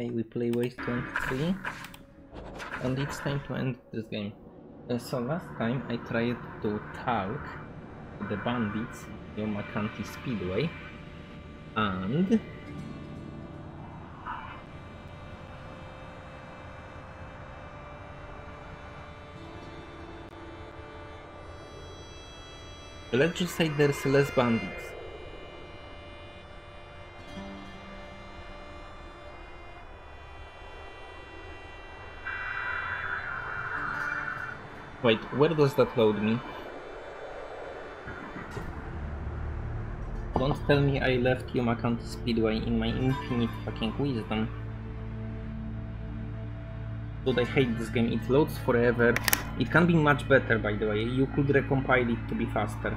Okay, we play Wasteland 3 and it's time to end this game. Uh, so last time I tried to talk to the bandits Yuma County Speedway and let's just say there's less bandits. Wait, where does that load me? Don't tell me I left Yuma County Speedway in my infinite fucking wisdom. Dude, I hate this game, it loads forever. It can be much better by the way, you could recompile it to be faster.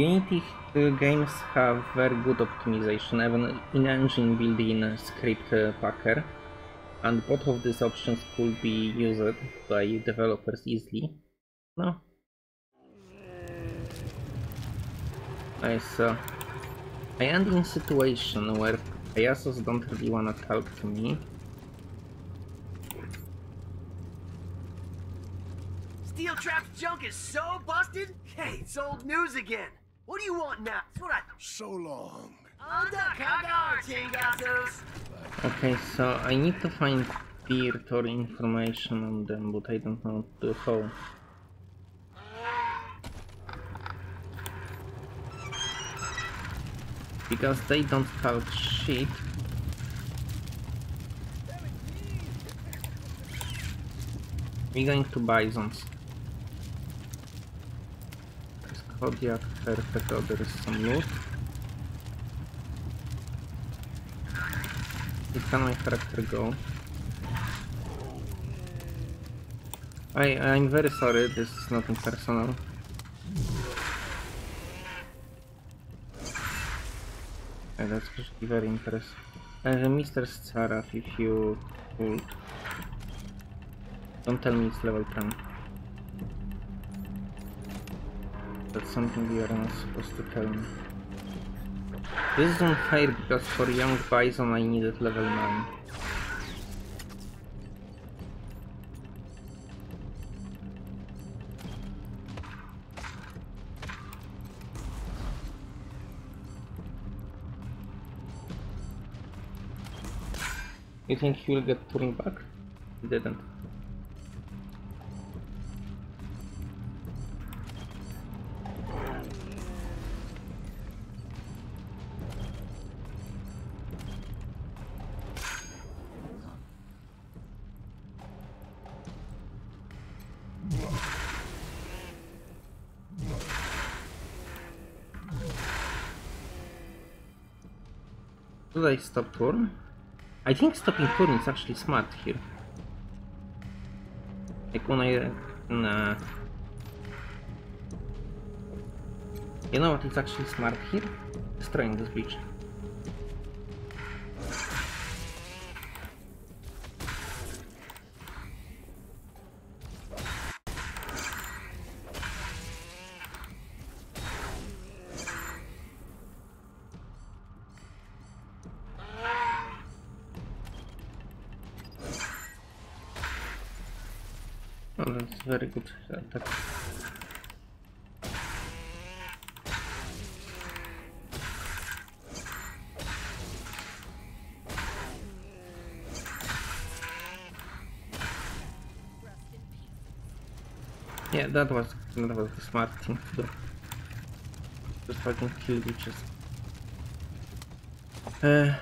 Unity games have very good optimization, even in-engine built-in script uh, packer, and both of these options could be used by developers easily. No. Nice. Uh, I am in a situation where Ayasos don't really wanna talk to me. Steel Trap's junk is so busted? Hey, it's old news again. What do you want now? That's what I... So long. Anda cagar, chingasos! Okay, so I need to find dirt or information on them, but I don't know to how. Because they don't talk shit. We're going to bisons. There's Perfect, oh, there is some loot. Where can my character go? I, I'm very sorry, this is nothing personal. Okay, that's very interesting. Uh, Mr. Saraf, if you would. Don't tell me it's level 10. Something you are not supposed to tell me. This is unfair because for young bison I needed level 9. You think he will get Turing back? He didn't. Should I stop turn? I think stopping turn is actually smart here. Like when I... Nah. You know what is actually smart here? Destroying this bridge. Good. Yeah, that was that was the smart thing to do. Just fucking kill witches. Uh,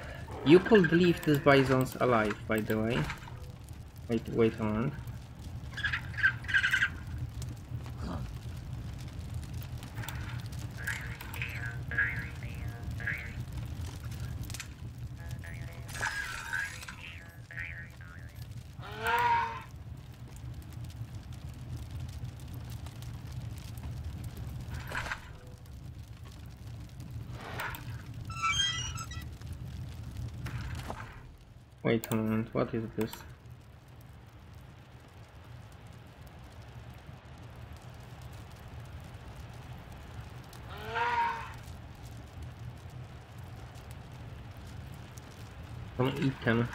you could leave these bisons alive, by the way. Wait, wait a moment. Wait a moment, what is this? Some item.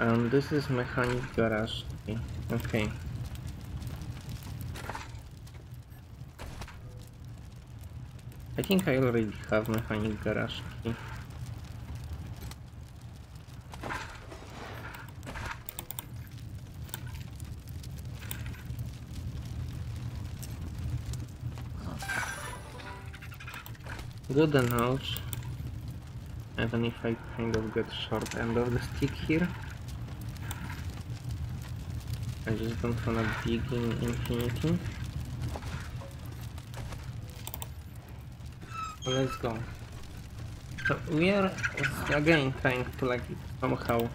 Um, this is mechanic garage. Okay. okay. I think I already have mechanic garage. key. Good enough. Even if I kind of get short end of the stick here. I just don't wanna dig in infinity. Let's go. So we are again trying to like somehow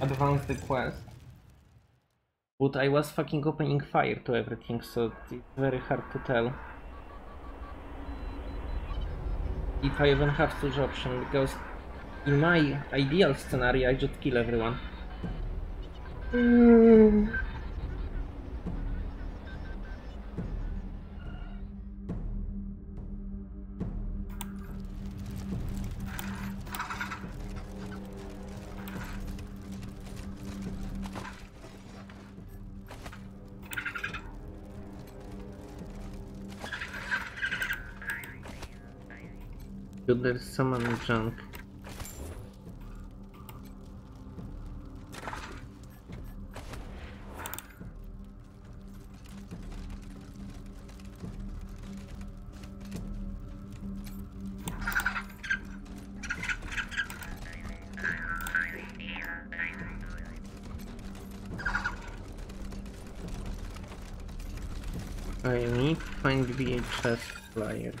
advance the quest. But I was fucking opening fire to everything, so it's very hard to tell. If I even have such option, because in my ideal scenario I just kill everyone. Mm. There's someone junk. I need to find VHS flyer.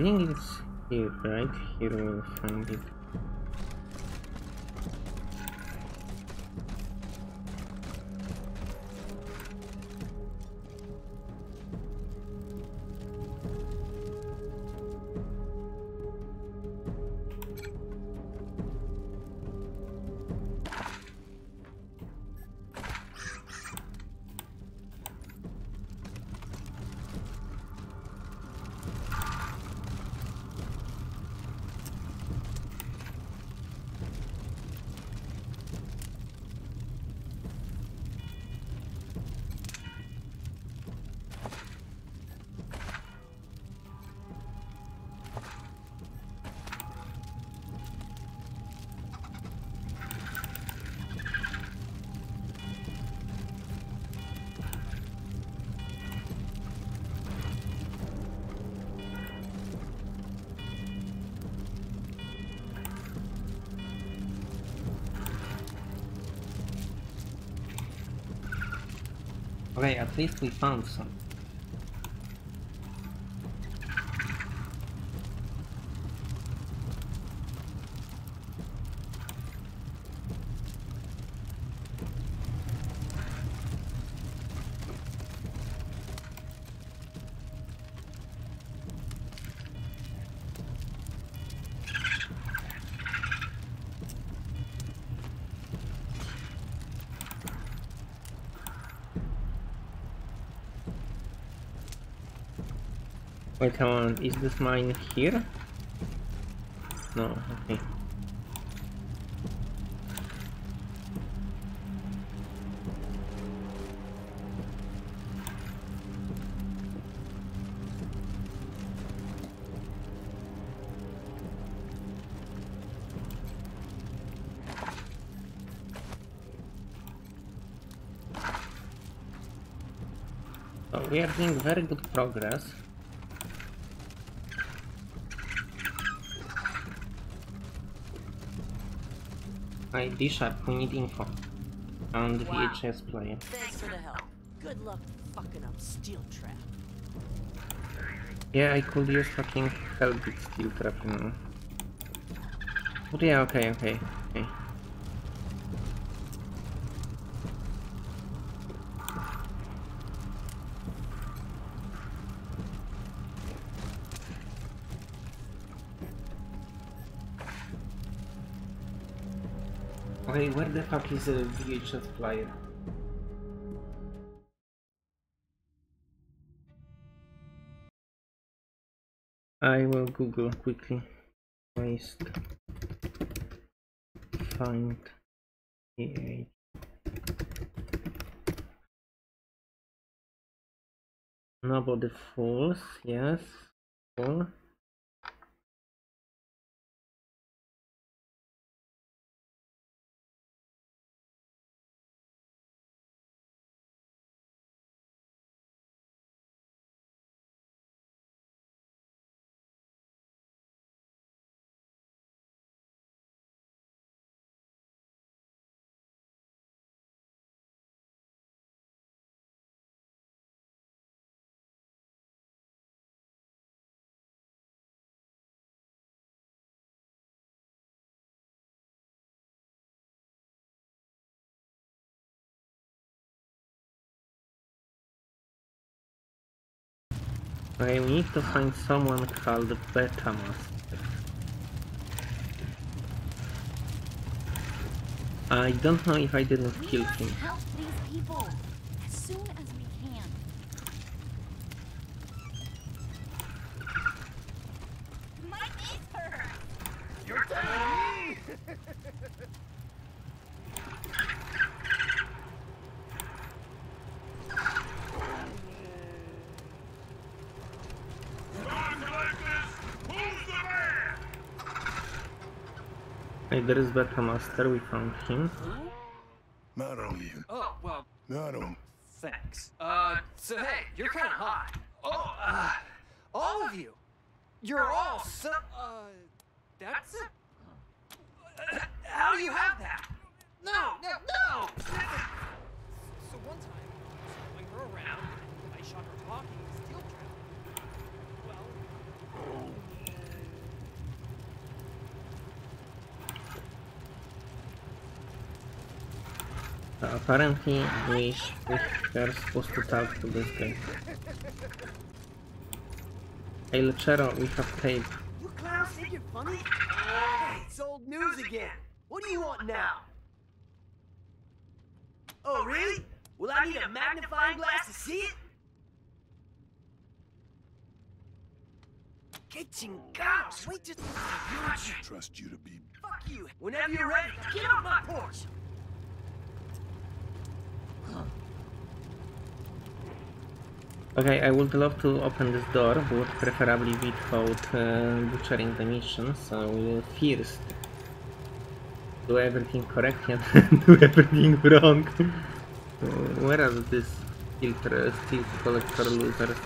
I think it's here, right? Here we'll find it. Okay, at least we found some. Wait, hold on, is this mine here? No, okay. So we are doing very good progress. Hi, D-Sharp, we need info. On the Wow. VHS player. Thanks for the help. Good luck fucking up Steel Trap. Yeah, I could use fucking help with Steel Trap, you know. But yeah, okay, okay, okay. Okay, where the fuck is the VHS player? I will Google quickly. Waste. Find. VH. Nobody falls, yes. Fall. Okay, we need to find someone called Betamaster. I don't know if I didn't We kill him. help these people as soon as we can. My face. You're telling me? Okay, there is Betamaster, we found him. Not only you. Oh, well, Not only. thanks. Uh, so hey, you're kind of hot. Oh, uh, all of you. You're all so, uh, that's it? Uh, How do you have that? No, no, no! So one time, I was following her around, I shot her talking in a steel trap. Well, Uh, apparently, we, sh- we are supposed to talk to this guy. Hey, Lechero, we have tape. You clowns think you're funny? Hey, it's old news again. What do you want now? Oh, really? Will I need a magnifying glass to see it? Que chingados! Wait just a Trust you to be. Fuck you! Whenever you're ready, get off my porch! Okay, I would love to open this door, but preferably without uh, butchering the mission, so we'll first do everything correct and do everything wrong. Uh, where are these filter, steel collector losers?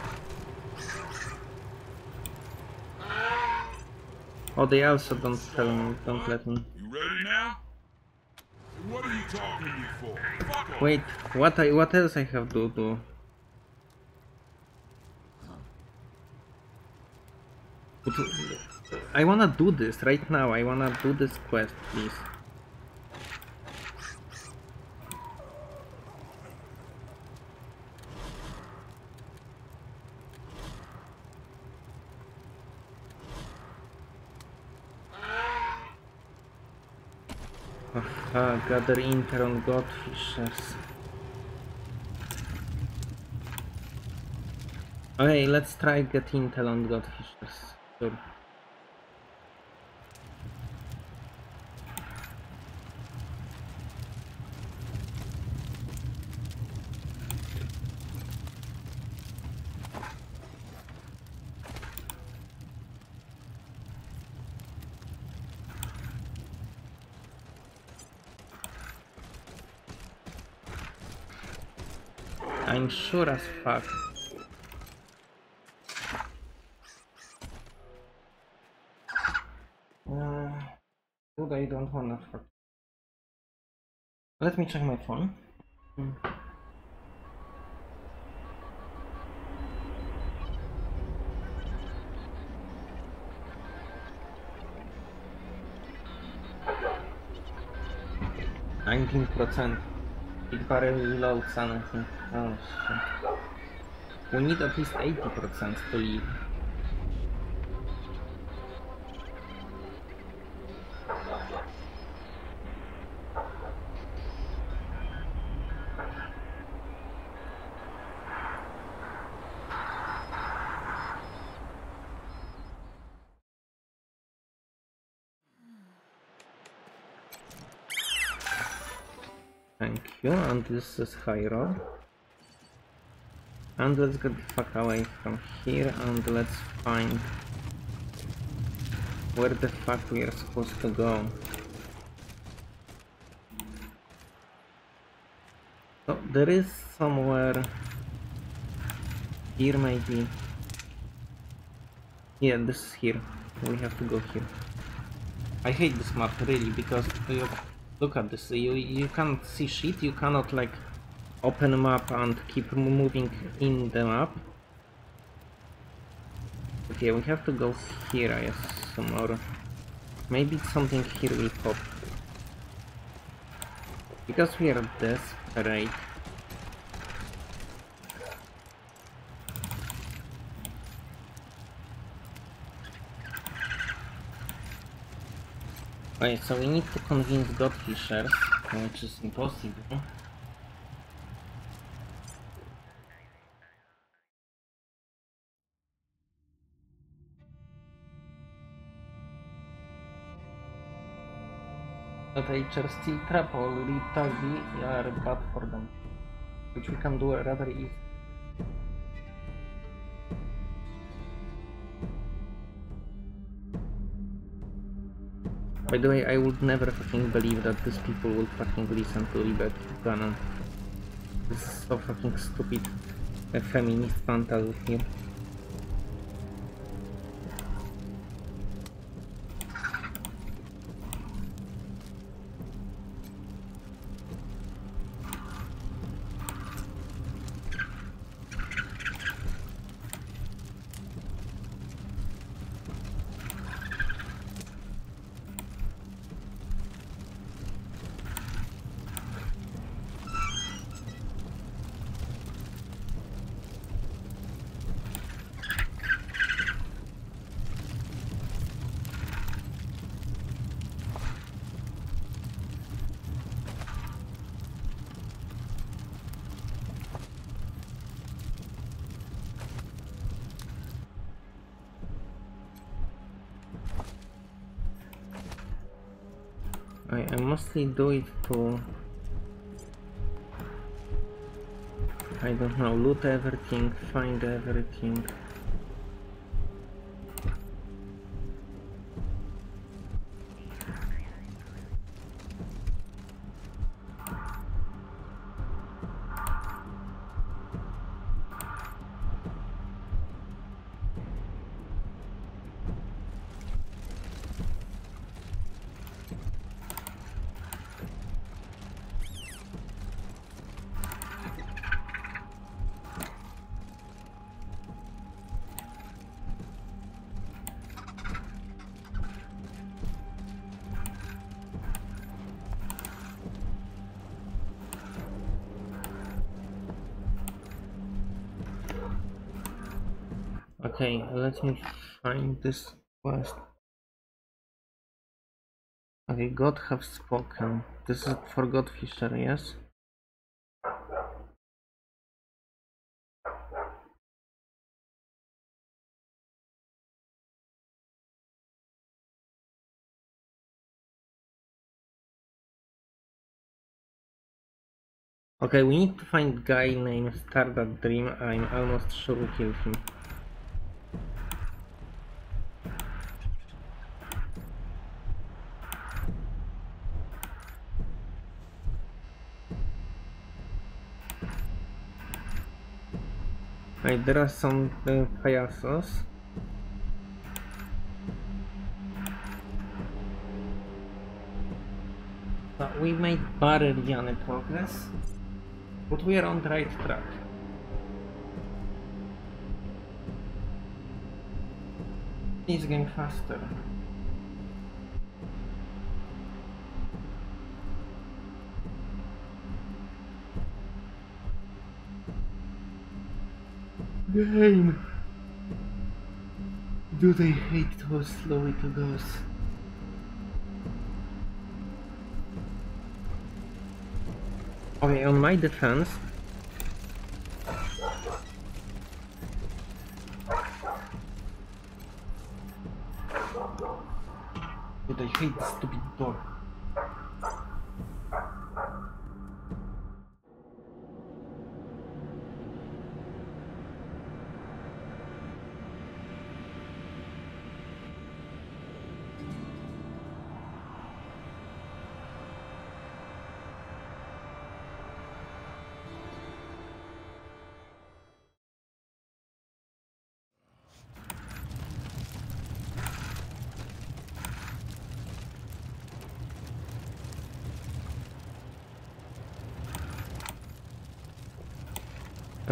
Oh, they also don't tell me, don't let me. You ready now? What are you talking to me for? Wait, what I what else I have to do? Uh, I wanna do this right now. I wanna do this quest, please. Aha, gather intel on godfishers. Okay, let's try get intel on godfishers. Sure. I'm sure as fuck. Let me check my phone. Nineteen percent. Big barrel reload sanity. Oh shit. We need at least eighty percent to leave. This is high road. And let's get the fuck away from here and let's find where the fuck we are supposed to go. So there is somewhere here maybe. Yeah, this is here. We have to go here. I hate this map really because you look at this. You you can't see shit. You cannot like open map and keep moving in the map. Okay, we have to go here, I assume, or maybe something here will pop. Because we are desperate. Okay, so we need to convince Godfishers, which is impossible. But HRC trap already taggy are bad for them. Which we can do rather easy. By the way, I would never fucking believe that these people would fucking listen to Liberty Cannon. This is so fucking stupid. A feminist fantasy here. I, mostly do it to I don't know, loot everything, find everything. Let me find this quest. Okay, God have spoken. This is for Godfisher, yes? Okay, we need to find guy named Stardust Dream. I'm almost sure we killed him. There are some uh. So we made barely any progress, but we are on the right track. Please game faster. Game. Do they hate how slow it goes? Okay, on my defense.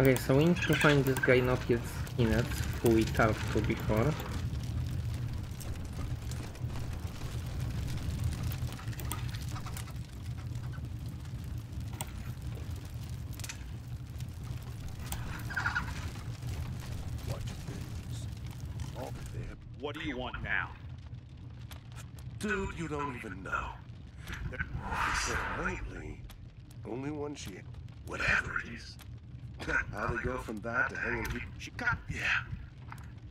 Okay, so we need to find this guy not yet Skinnet, who we talked to before. Oh, there. What do you want now? Dude, you don't even know. They said lately, only one she, whatever it is. How they go from that to hanging people? She got, yeah.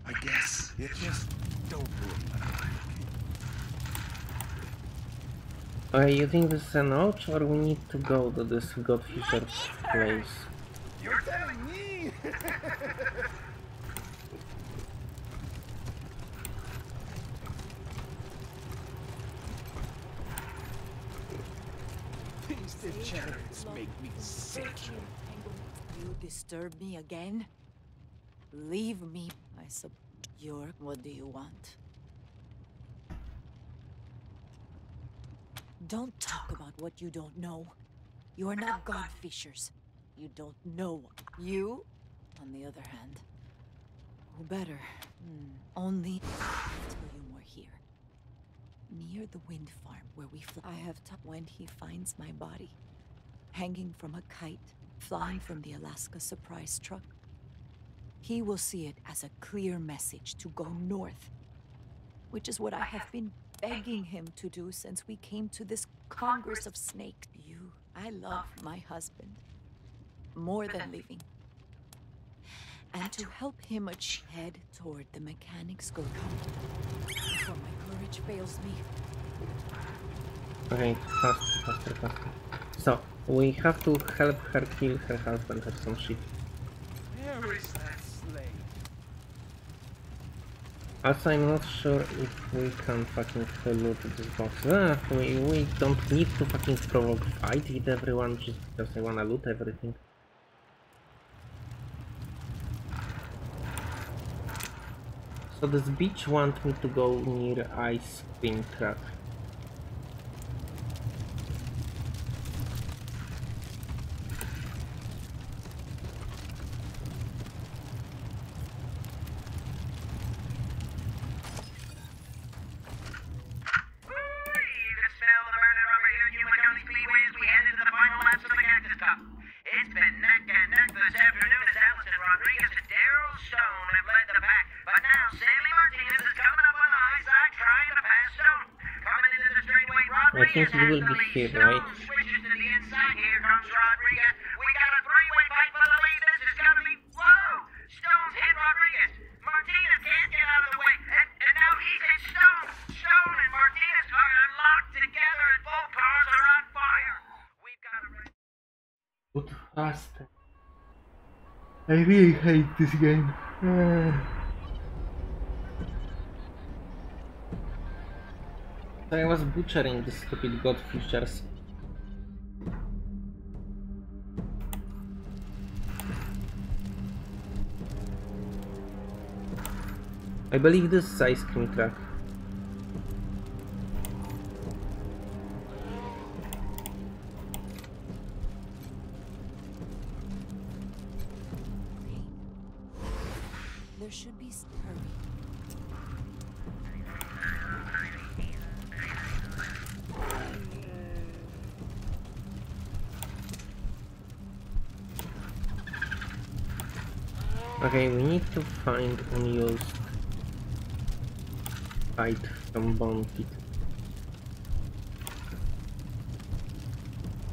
I guess. You just don't ruin my life. Okay, you think this is an ouch, or we need to go to this Godfisher place? You're telling me? These degenerates make me sick. You disturb me again? Leave me. I sub. York, what do you want? Don't talk about what you don't know. You are not godfishers. You don't know. You, on the other hand, who better? Hmm, only you were here. Near the wind farm where we fly. I have t- when he finds my body, hanging from a kite, flying from the Alaska surprise truck. He will see it as a clear message to go north, which is what I have been begging him to do since we came to this Congress of Snakes. You, I love my husband more than living. And to help him ach- head toward the mechanics go before my courage fails me. Okay, faster, faster, faster. So, we have to help her kill her husband or some shit. Where is that slave? Also, I'm not sure if we can fucking loot this box. We, we don't need to fucking provoke fight with everyone just because I wanna loot everything. So this bitch want me to go near ice cream truck. Got a. Good faster. I really hate this game. Ah. I was butchering the stupid godfishers. I believe this is ice cream truck.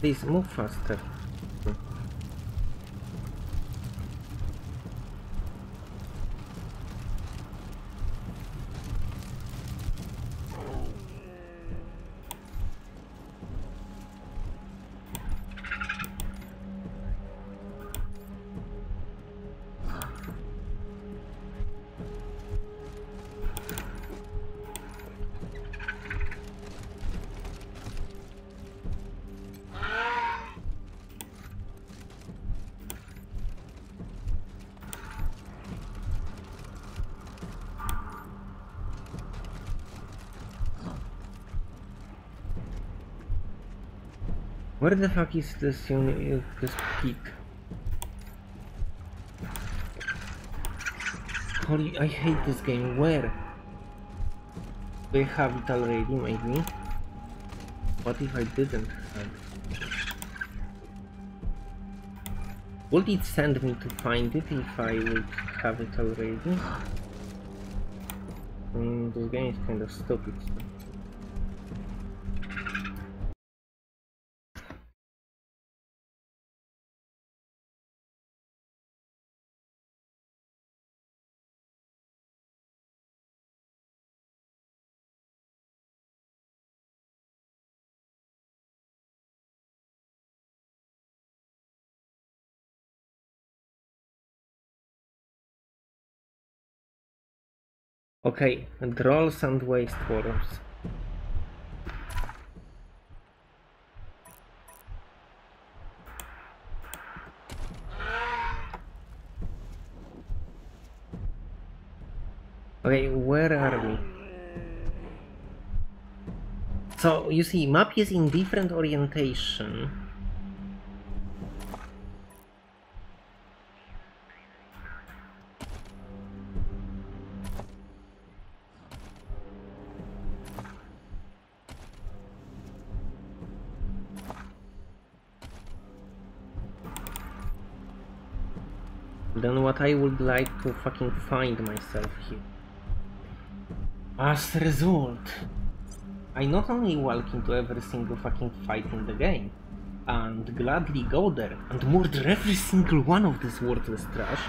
Please move faster. Where the fuck is this uni- this peak? Holy, I hate this game. Where? They have it already, maybe? What if I didn't have it? Would it send me to find it if I would have it already? Mm, this game is kind of stupid. Okay, Drolls and Waste Worms. Okay, where are we? So, you see, map is in different orientation. Then what I would like to fucking find myself here. As a result, I not only walk into every single fucking fight in the game, and gladly go there and murder every single one of this worthless trash,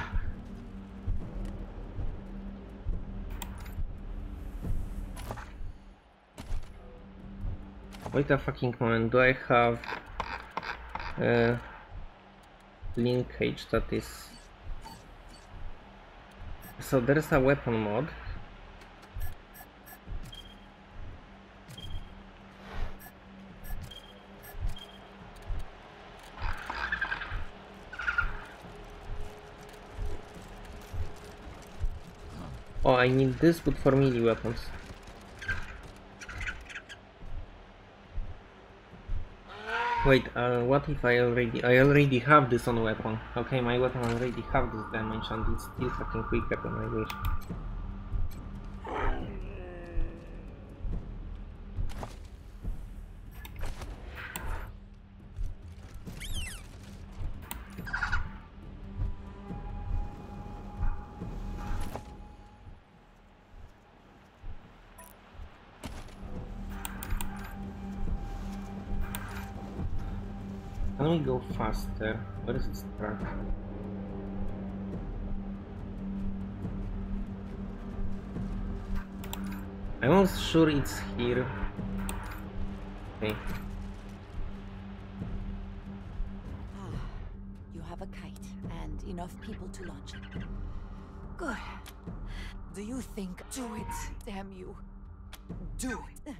Wait a fucking moment, do I have a linkage that is... So there's a weapon mod. Oh, I need this, but for melee weapons. Wait, uh, what if I already... I already have this on weapon. Okay, my weapon already have this damage and it's still fucking quicker than I wish. Can we go faster? Where is this track? I'm almost sure it's here. Okay. Ah, you have a kite and enough people to launch it. Good. Do you think? Do it, damn you. Do it.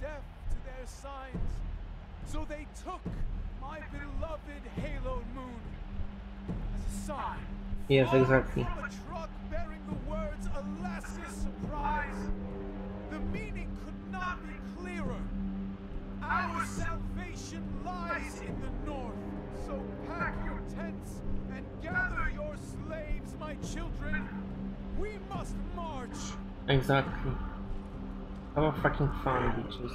Their signs, so they took my beloved haloed moon as a sign. Yes, exactly. Fucking fun, bitches.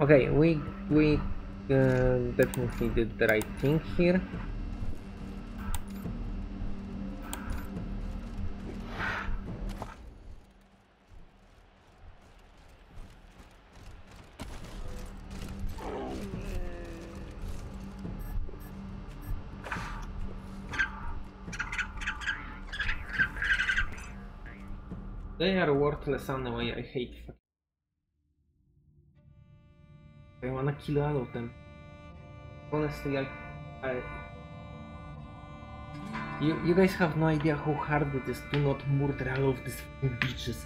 Okay, we we uh, definitely did the right thing here. They are worthless anyway, I hate fuck- I wanna kill all of them. Honestly, I... I... You, you guys have no idea how hard it is to not murder all of these fucking bitches.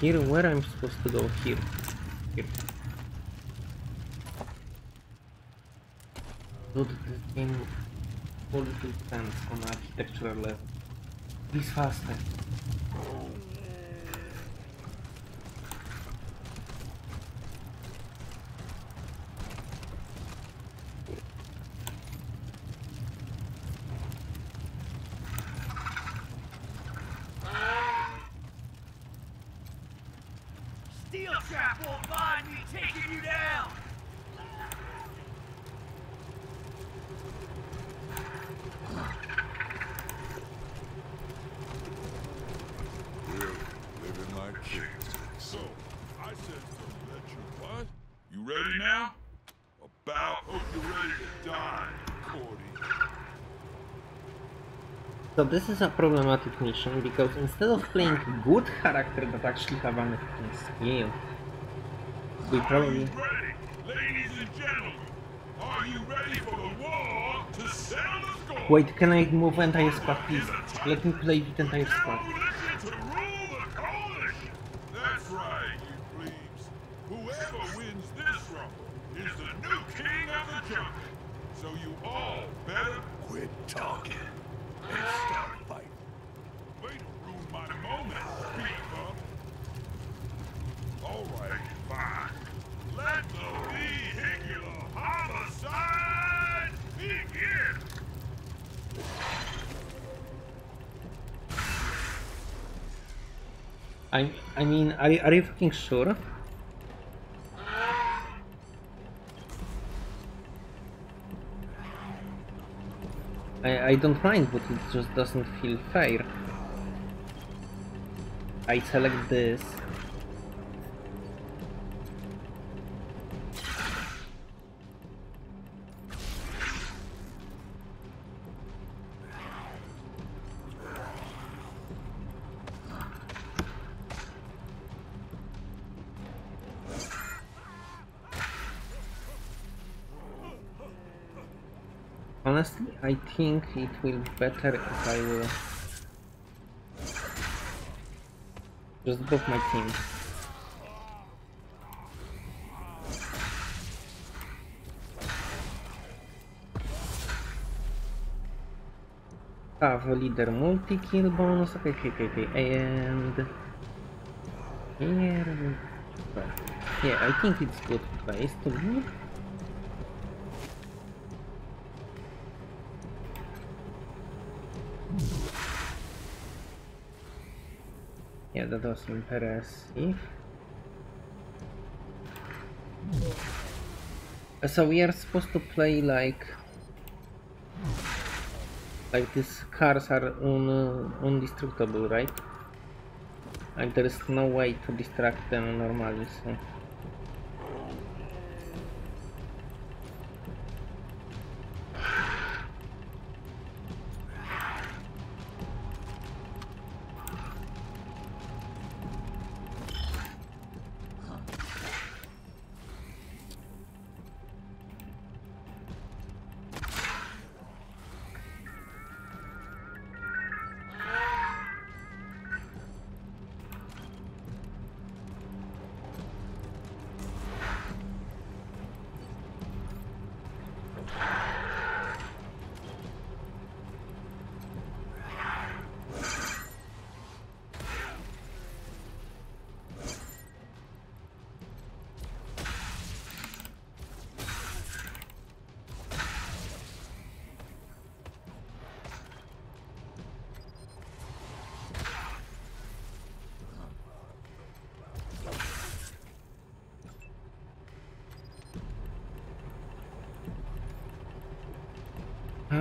Here? Where I'm supposed to go? Here. Here. Dude, this game little sense on architectural level. Please faster. Eh? Steel trap won't find me taking you down! Really, living. So, I said don't let you what? You ready now? About hope you're ready to die, Cordy. So this is a problematic mission because instead of playing good character that actually have any fucking skill, we Are probably you ready? Ladies and gentlemen, are you ready for the war to settle the score? Wait, can I move entire squad please? Let me play with entire squad. Demolition to rule the coalition! That's right, you plebes. Whoever wins this rumble is the new king of the jungle. So you all better Quit talking and start fighting. Way to ruin my moment, people. All right, fine. Let the vehicular homicide begin. I I mean, are you, are you fucking sure? I, I don't mind, but it just doesn't feel fair. I select this. Honestly, I think it will be better if I will just book my team. Have a leader multi-kill bonus, okay, okay, okay, okay, and here. Yeah, I think it's good place to be. Yeah, that was impressive. Uh, So we are supposed to play like like these cars are un, uh, indestructible, right? Like there is no way to distract them normally, so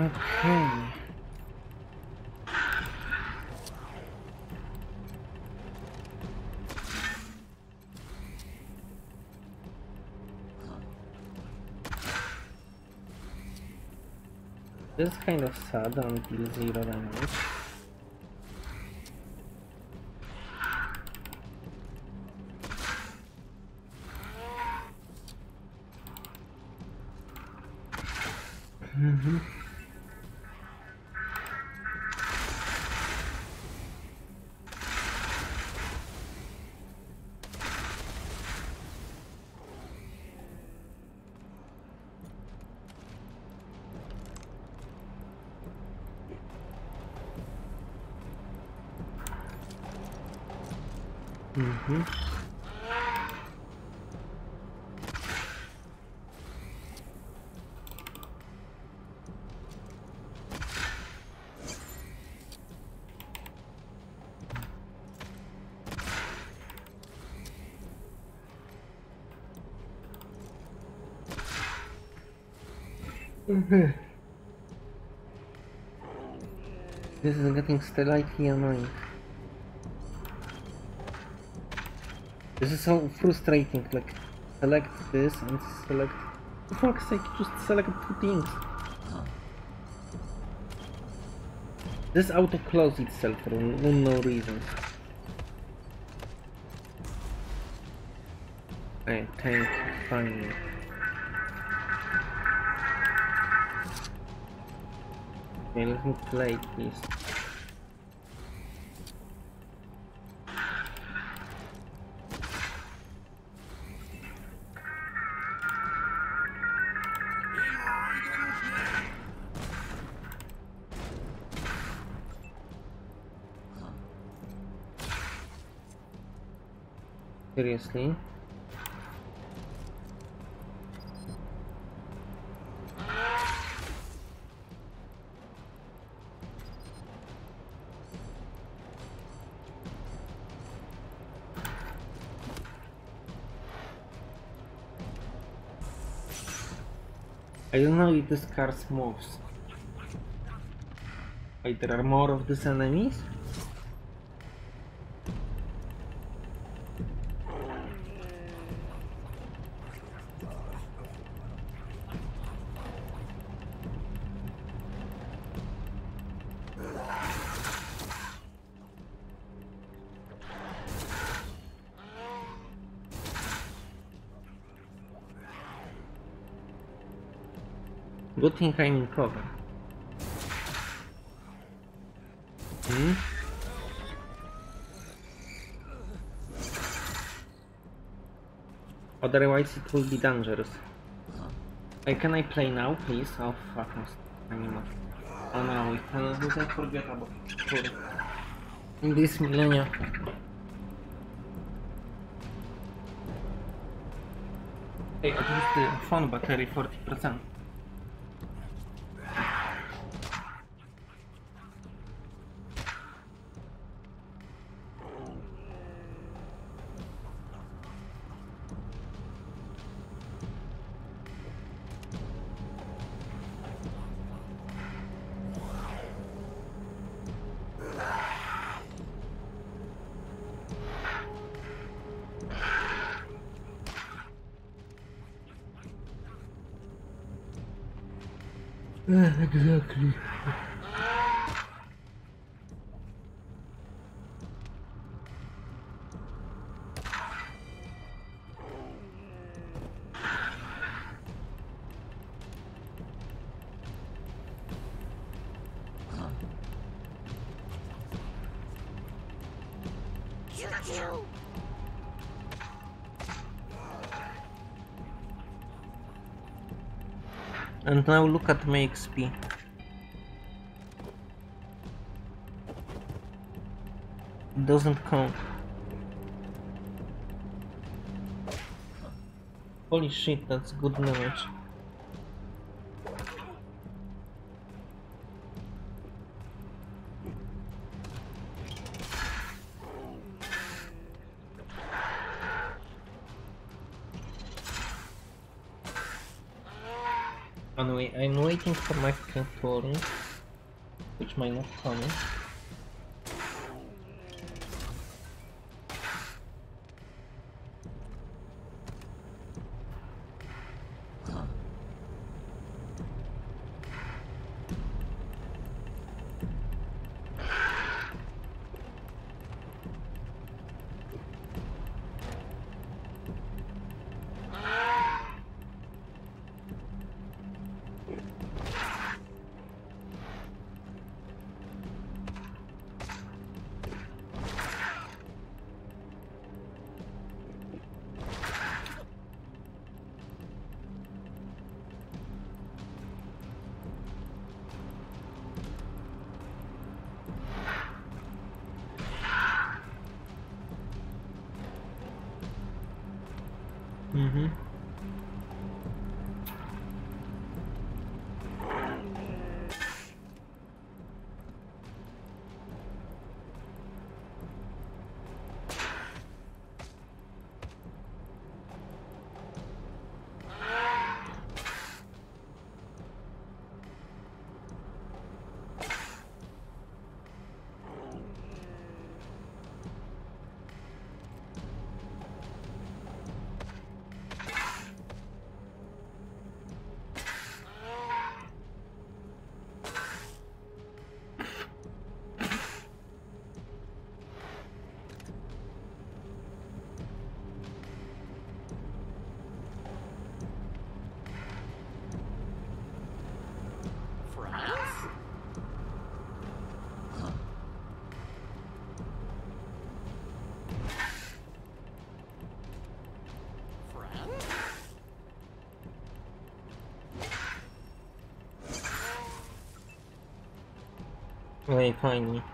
Okay. This is kind of sad until zero damage. This is getting slightly annoying. This is so frustrating, like, select this and select... For fuck's sake, just select two things. This auto-close itself for no, reason. I think, fine. Okay, let me play, please. Seriously? I don't know if this card moves. Wait, there are more of these enemies? Good thing I'm in cover. Hmm? Otherwise it will be dangerous. Hey, can I play now, please? Oh fuck, anymore. Oh no, we cannot can forget about it. In this millennium. Hey, at least the phone battery 40%. And now look at my XP. Doesn't count. Holy shit, that's good damage. Waiting for my turn, which might not Ojej, fajnie.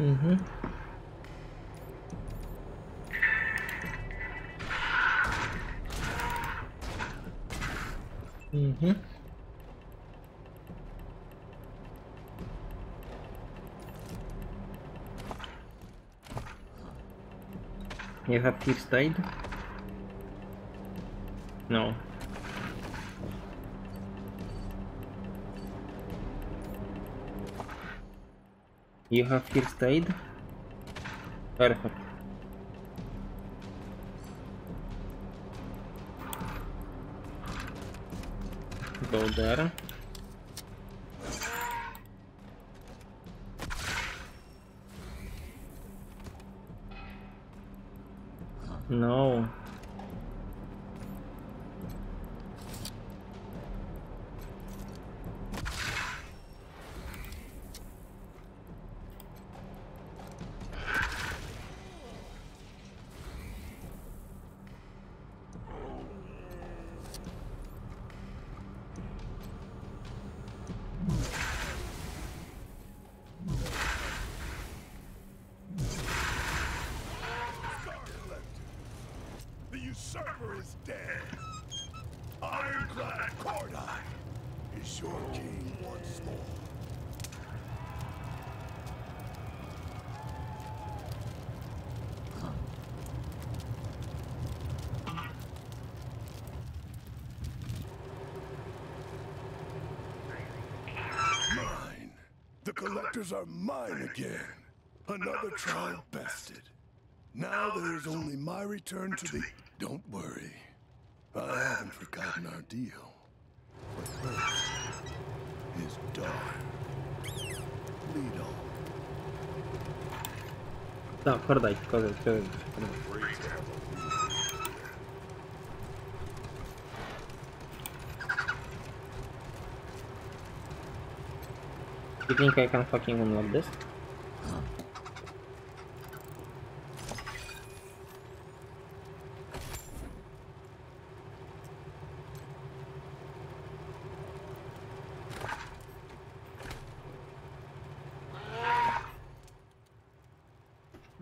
Mhm. Mhm. You have first aid? You have first aid? Perfect. Go there. Your king once more. Mine. The collectors are mine again. Another trial bested. Now there is only my return to the. Don't worry. I haven't forgotten our deal. But first, Kordaj, Kordaj. Kordaj. You think I can fucking unlock this?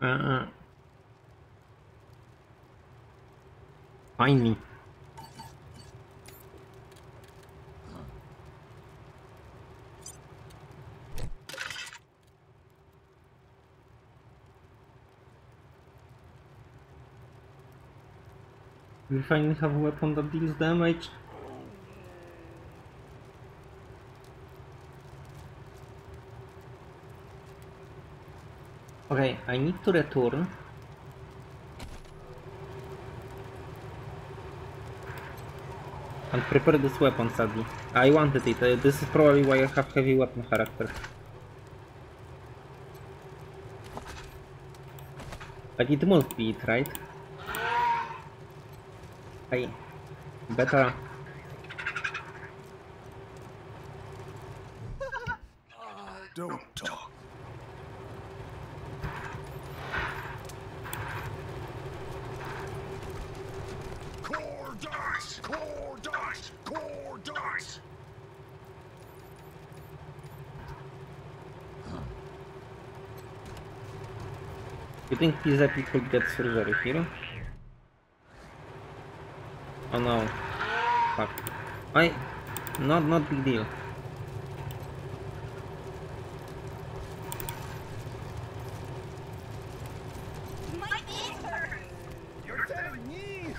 Uh, find me. Finally have a weapon that deals damage. Okay, I need to return. And prepare this weapon, sadly. I wanted it. Uh, this is probably why I have heavy weapon character. It must be it, right? I better Don't talk. Cordite! Core dice! Cordite! You think Giuseppe could get surgery here? Oh no. Fuck. I... Not, not big deal. My knees hurt. You're telling me!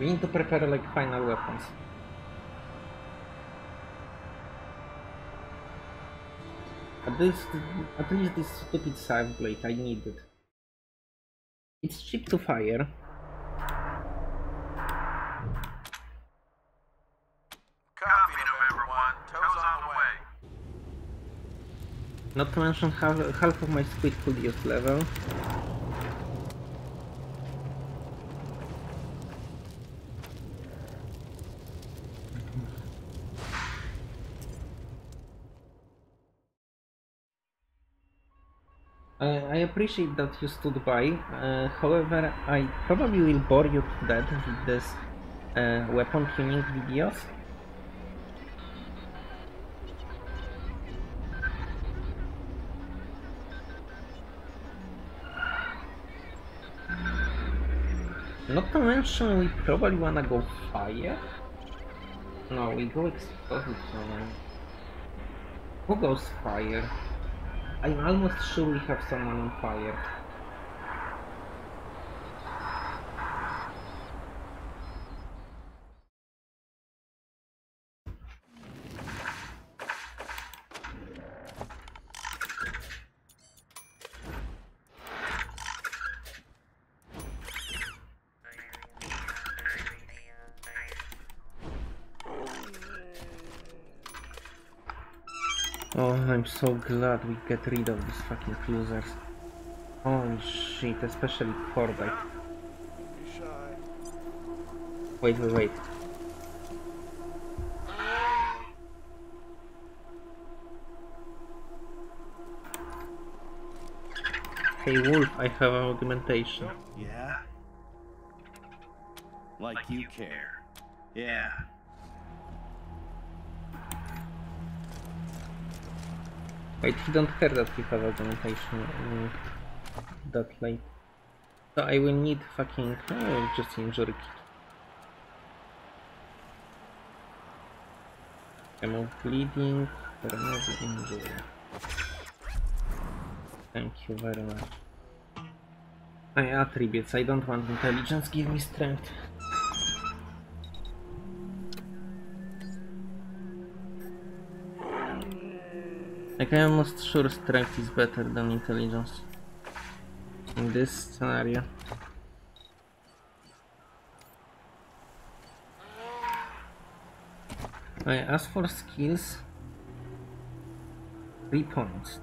We need to prepare like final weapons. At least, at least this stupid side blade, I need it. It's cheap to fire. Copy, November 1. Toes on the way. Not to mention half, half of my squid could use level. I I appreciate that you stood by, uh, however, I probably will bore you to death with this uh, weapon tuning videos. Not to mention we probably wanna go fire. No, we go explosive. Who goes fire? I'm almost sure we have someone on fire. So glad we get rid of these fucking losers. Holy shit, especially Cordite. Wait, wait, wait. Hey Wolf, I have an augmentation. Yeah? Like you care. Yeah. Wait, he don't care that we have augmentation uh, that late. So I will need fucking oh, just injury kit. Remove bleeding, remove injury. Thank you very much. My attributes, I don't want intelligence, give me strength. Like I'm almost sure strength is better than intelligence. In this scenario. I as for skills, 3 points.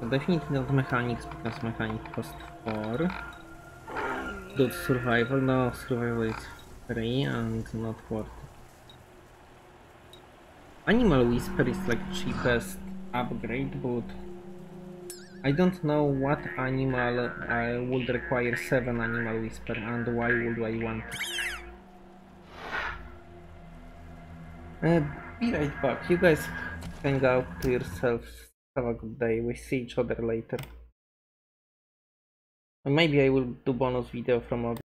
So definitely not mechanics because mechanic cost 4. Good survival, no, survival is free and not worth it. Animal Whisper is like cheapest upgrade, but I don't know what animal I would require 7 Animal Whisper and why would I want it. Uh, be right back, you guys hang out to yourselves, have a good day, we see each other later. Maybe I will do bonus video from